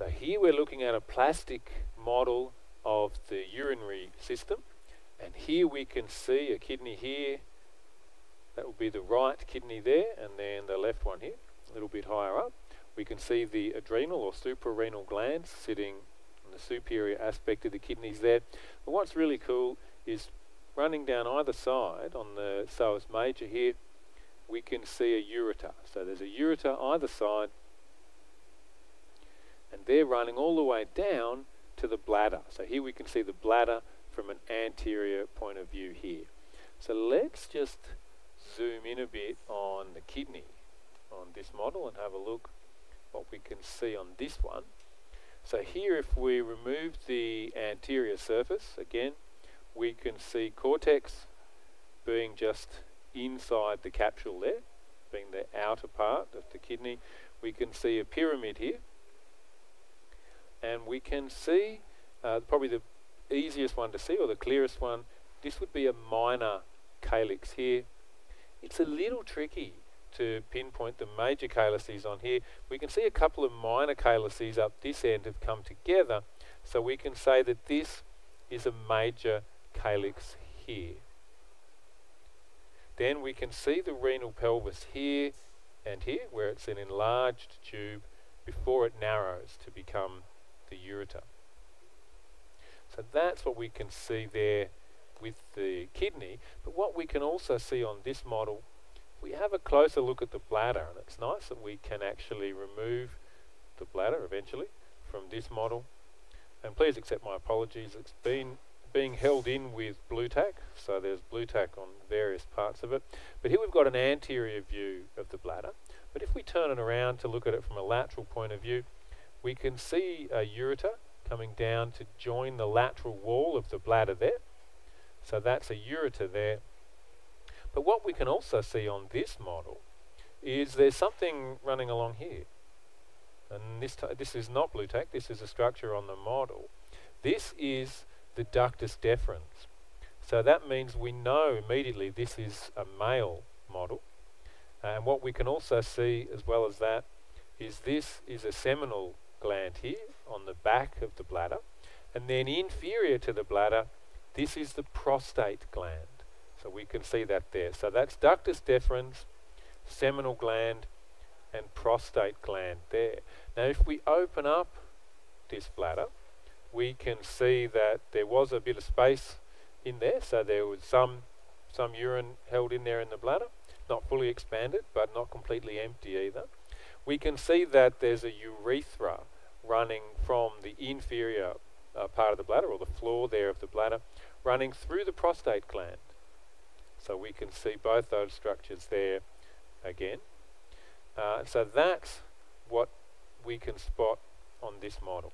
So here we're looking at a plastic model of the urinary system. And here we can see a kidney here. That will be the right kidney there and then the left one here a little bit higher up. We can see the adrenal or suprarenal glands sitting in the superior aspect of the kidneys there. But what's really cool is running down either side on the psoas major here we can see a ureter. So there's a ureter either side and they're running all the way down to the bladder. So here we can see the bladder from an anterior point of view here. So let's just zoom in a bit on the kidney on this model and have a look what we can see on this one. So here if we remove the anterior surface again we can see cortex being just inside the capsule there being the outer part of the kidney. We can see a pyramid here and we can see uh, probably the easiest one to see or the clearest one this would be a minor calyx here. It's a little tricky to pinpoint the major calyces on here. We can see a couple of minor calyces up this end have come together so we can say that this is a major calyx here. Then we can see the renal pelvis here and here where it's an enlarged tube before it narrows to become the ureter. So that's what we can see there with the kidney. But what we can also see on this model, we have a closer look at the bladder, and it's nice that we can actually remove the bladder eventually from this model. And please accept my apologies, it's been being held in with Blu Tack, so there's Blu Tack on various parts of it. But here we've got an anterior view of the bladder. But if we turn it around to look at it from a lateral point of view, we can see a ureter coming down to join the lateral wall of the bladder there. So that's a ureter there. But what we can also see on this model is there's something running along here. And this, this is not Blu Tack, this is a structure on the model. This is the ductus deferens. So that means we know immediately this is a male model. And what we can also see as well as that is this is a seminal gland here on the back of the bladder. And then inferior to the bladder, this is the prostate gland. So we can see that there. So that's ductus deferens, seminal gland, and prostate gland there. Now if we open up this bladder, we can see that there was a bit of space in there, so there was some some urine held in there in the bladder, not fully expanded, but not completely empty either we can see that there's a urethra running from the inferior uh, part of the bladder, or the floor there of the bladder, running through the prostate gland. So we can see both those structures there again. Uh, so that's what we can spot on this model.